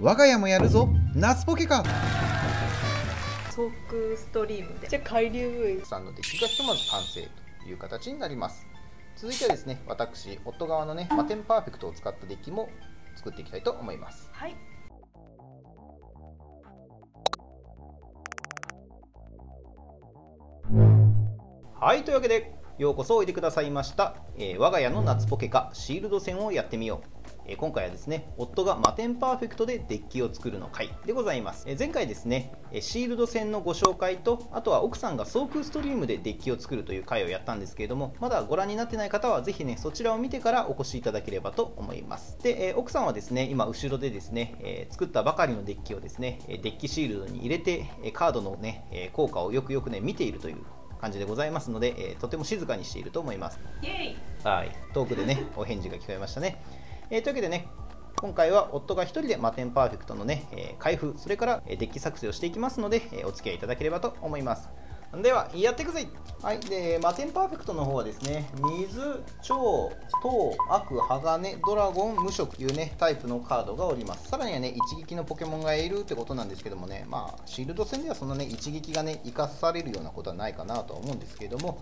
我が家もやるぞ。夏ポケか。ソークストリームで。じゃあ海流さんのデッキがひとまず完成という形になります。続いてはですね私夫側のねマテンパーフェクトを使ったデッキも作っていきたいと思います。はい。はいというわけでようこそおいでくださいました、えー、我が家の夏ポケかシールド戦をやってみようえ今回はですね夫がマテンパーフェクトでデッキを作るの回でございます、え前回ですねシールド戦のご紹介とあとは奥さんがソークストリームでデッキを作るという回をやったんですけれどもまだご覧になってない方はぜひねそちらを見てからお越しいただければと思います。で、え奥さんはですね今後ろでですね、え作ったばかりのデッキをですねデッキシールドに入れてカードのね効果をよくよくね見ているという感じでございますので、えー、とても静かにしていると思います。はい。遠くでねお返事が聞こえましたねえー、というわけでね、今回は夫が1人でマテンパーフェクトのね、え、開封、それからデッキ作成をしていきますので、え、お付き合いいただければと思います。では、やっていくぜ。はい、で、マテンパーフェクトの方はですね、水、超、糖、悪、鋼、ドラゴン、無色というね、タイプのカードがおります。さらにはね、一撃のポケモンがいるってことなんですけどもね、まあ、シールド戦ではそのね、一撃がね、生かされるようなことはないかなとは思うんですけども、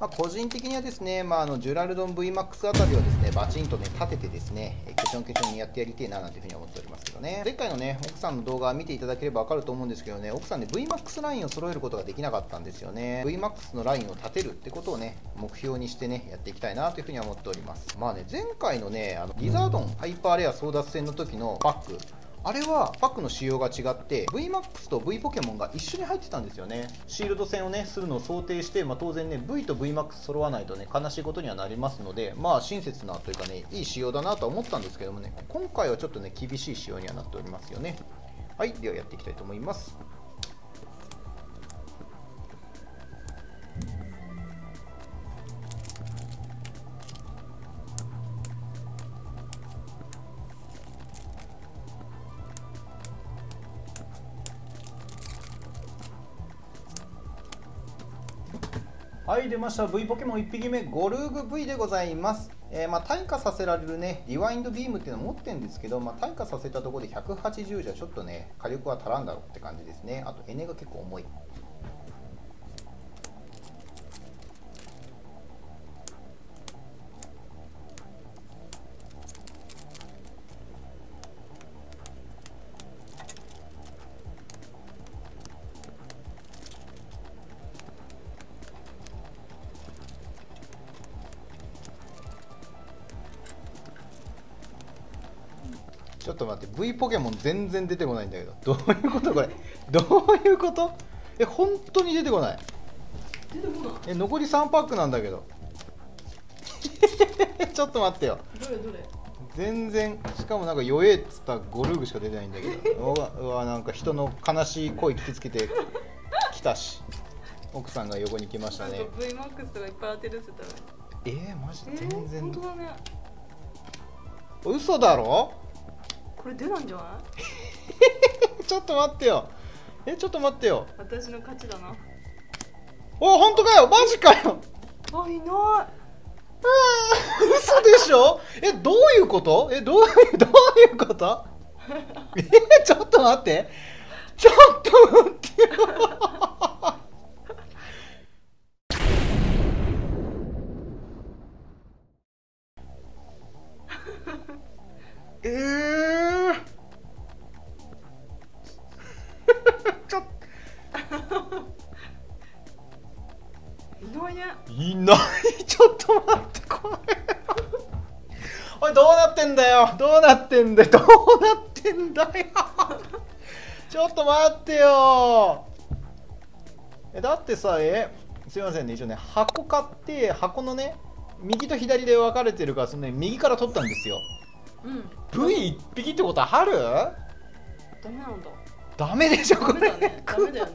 まあ、個人的にはですね、まあ、あのジュラルドン VMAX あたりをですねバチンとね立ててですねケチョンケチョンにやってやりてえななんていうふうに思っておりますけどね。前回のね奥さんの動画を見ていただければ分かると思うんですけどね奥さんね VMAX ラインを揃えることができなかったんでですよね。VMAX のラインを立てるってことをね目標にしてねやっていきたいなというふうに思っております。まあね前回のねあのリザードンハイパーレア争奪戦の時のバックあれはパックの仕様が違って VMAX と V ポケモンが一緒に入ってたんですよね。シールド戦をねするのを想定して、まあ、当然ね V と VMAX 揃わないとね悲しいことにはなりますのでまあ親切なというかねいい仕様だなとは思ったんですけどもね今回はちょっとね厳しい仕様にはなっておりますよね。はいではやっていきたいと思います。はい出ました。V ポケモン1匹目ゴルーグ V でございます、えー、まあ、退化させられるねリワインドビームっていうのを持ってるんですけど、まあ、退化させたところで180じゃちょっとね火力は足らんだろうって感じですね。あとエネが結構重い。ちょっと待って V ポケモン全然出てこないんだけど。どういうことこれ？どういうこと？え本当に出てこない？出てこない。え残り3パックなんだけど。ちょっと待ってよ。どれどれ？全然しかもなんか弱えっつったゴルーグしか出てないんだけど。うわなんか人の悲しい声聞きつけてきたし。奥さんが横に来ましたね。VMAX とかいっぱい当てるってたらえー、マジで全然、えー、本当だね。嘘だろ？これ出ないんじゃない？ちょっと待ってよ。えちょっと待ってよ。私の勝ちだな。お本当かよ。マジかよ。あいない。嘘でしょ？えどういうこと？えどういう どういうこと？えちょっと待って。ちょっと待ってよ。えー、と待ってこれおいどうなってんだよ？どうなってんだよ？どうなってんだよ？ちょっと待ってよ。えだってさえすいませんね。一応ね箱買って箱のね右と左で分かれてるからその、ね、右から取ったんですよ。うん。V1 匹ってことは春？ダメなんだダメでしょこれダメだね。ダメだよね。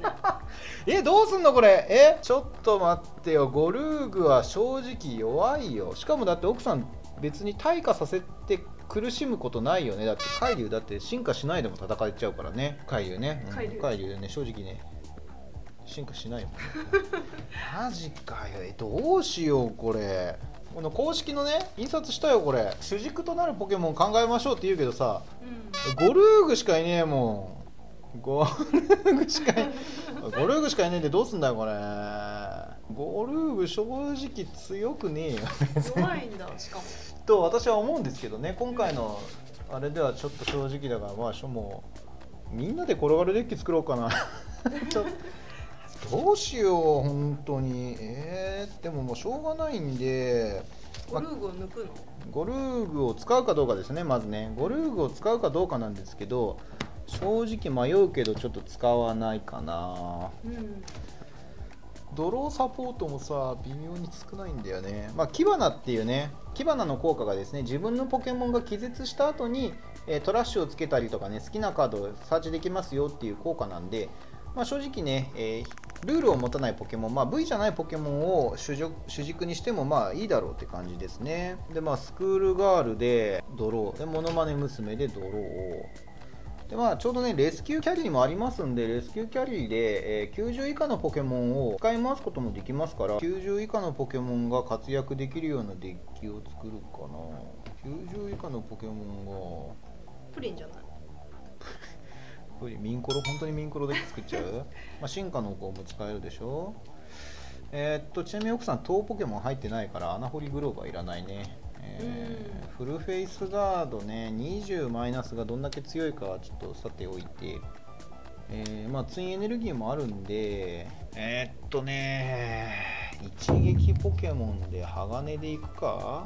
えどうすんのこれ？えちょっと待ってよ。ゴルーグは正直弱いよ。しかもだって奥さん別に退化させて苦しむことないよね。だって海流だって進化しないでも戦えちゃうからね。海流ね、うん、海流。海流ね。正直ね。進化しないもん、ね、マジかよ。えどうしようこれ。この公式のね印刷したよこれ。主軸となるポケモン考えましょうって言うけどさ。うん。ゴルーグしかいねえもんゴルーグしかいゴルーグしかいねえんでどうすんだよこれ。ゴルーグ正直強くねえよ。弱いんだしかも。と私は思うんですけどね今回のあれではちょっと正直だからまあしょもうみんなで転がるデッキ作ろうかな。ちょどうしよう本当に。えー、でももうしょうがないんでゴルーグを抜くの？ゴルーグを使うかどうかですねまずね。ゴルーグを使うかどうかなんですけど正直迷うけどちょっと使わないかな。うん。ドローサポートもさ微妙に少ないんだよね。まあキバナっていうねキバナの効果がですね自分のポケモンが気絶した後に、えートラッシュをつけたりとかね好きなカードをサーチできますよっていう効果なんで、まあ、正直ね、えールールを持たないポケモン、まあ、V じゃないポケモンを主軸主軸にしてもまあいいだろうって感じですね。でまあスクールガールでドロー。でモノマネ娘でドローでまあ、ちょうどねレスキューキャリーもありますんでレスキューキャリーで、えー90以下のポケモンを使い回すこともできますから90以下のポケモンが活躍できるようなデッキを作るかな。90以下のポケモンプリンじゃない？がこれミンコロ？本当にミンコロデッキ作っちゃう？まあ進化の子も使えるでしょ？えーっとちなみに奥さんトーポケモン入ってないから穴掘りグローブはいらないね、えーフルフェイスガードね20マイナスがどんだけ強いかはちょっとさておいて。えーまあツインエネルギーもあるんでえーっとね一撃ポケモンで鋼でいくか？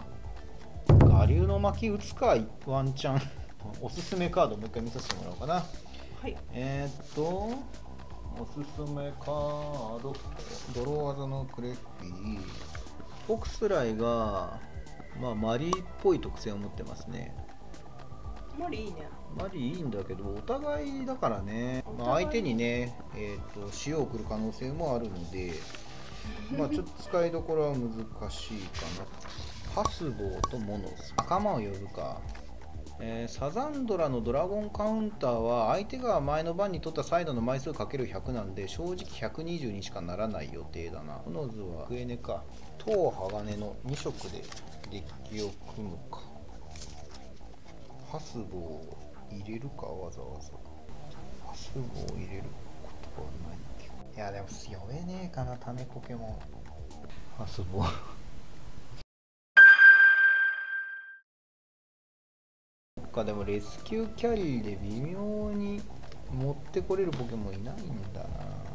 我流の巻打つか？ワンチャン。おすすめカードもう一回見させてもらおうかな。はい。えー、っと、おすすめカード、泥技のクレッピー、フォクスライが、まあ、マリーっぽい特性を持ってますね。あまりいいねマリーいいんだけど、お互いだからね、まあ、相手にね、えー、っと塩を送る可能性もあるので、まあ、ちょっと使いどころは難しいかな。パスボーとモノス。仲間を呼ぶか。えーサザンドラのドラゴンカウンターは相手が前の番に取ったサイドの枚数かける100なんで正直120にしかならない予定だなモノズはクエネか当鋼の2色でデッキを組むか。パスボを入れるかわざわざ。パスボを入れることはないけど。いやでも呼べねえかなタメポケモン。パスボかでもレスキューキャリーで微妙に持ってこれるポケモンいないんだな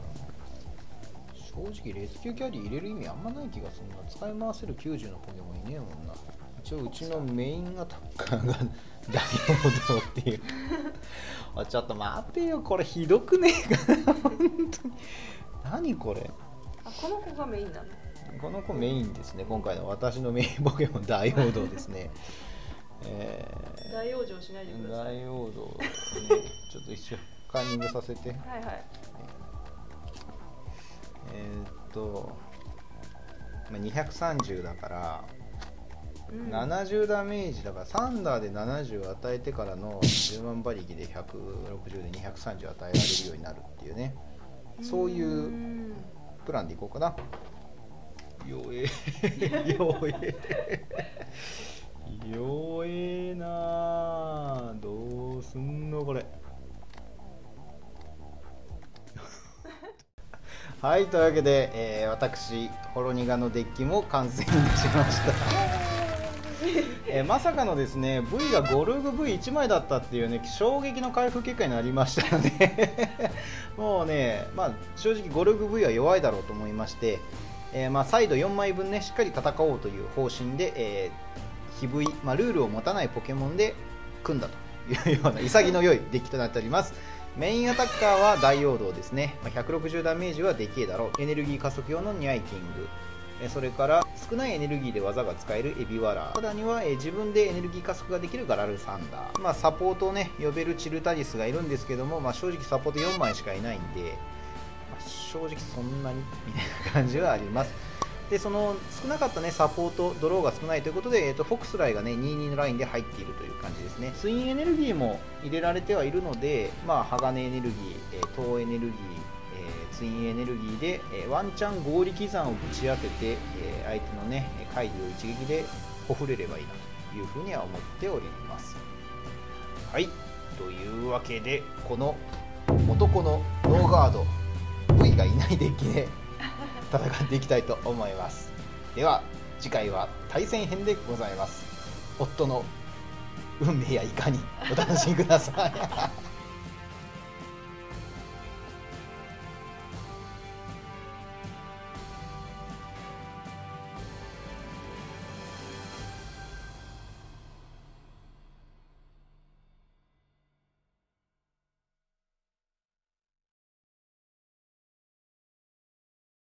正直レスキューキャリー入れる意味あんまない気がするな。使い回せる90のポケモンいねえもんな。一応うちのメインアタッカーがダイオードっていうあちょっと待ってよ。これひどくねえかな本当に。何これ？あこの子がメインなの？この子メインですね。今回の私のメインポケモンダイオードですね。えー大往生しないでください。大王道ね。ちょっと一瞬カンニングさせて。はいはいえーっと、まあ、230だから、うん。70ダメージだからサンダーで70与えてからの10万馬力で160で230与えられるようになるっていうね。そういううん。プランでいこうかな。弱え。弱え。弱えなどうすんのこれはいというわけで、えー私ホロニガのデッキも完成しました。えーまさかのですね V がゴルーグ V1 枚だったっていうね衝撃の回復結果になりましたので もうね、まあ、正直ゴルーグ V は弱いだろうと思いまして、えーまあ、再度4枚分ねしっかり戦おうという方針で、えー、非 V、まあ、ルールを持たないポケモンで組んだというような潔の良いデッキとなっておりますメインアタッカーは大王道ですね、ま160ダメージはでけえだろう。エネルギー加速用のニャイキング。それから少ないエネルギーで技が使えるエビワラ。さらには自分でエネルギー加速ができるガラルサンダー、まあ、サポートをね呼べるチルタリスがいるんですけども、まあ、正直サポート4枚しかいないんで、まあ正直そんなにみたいな感じはあります。でその少なかったねサポートドローが少ないということで、えー、とフォックスライがね22のラインで入っているという感じですね。ツインエネルギーも入れられてはいるのでまあ鋼エネルギー、えー、糖エネルギー、えツインエネルギーで、えーワンチャン合力山をぶち当てて、え相手のね怪獣を一撃でほふれればいいなというふうには思っております。はい。というわけでこの男のノーガード V がいないデッキで戦っていきたいと思います。では次回は対戦編でございます。夫の運命やいかにお楽しみください。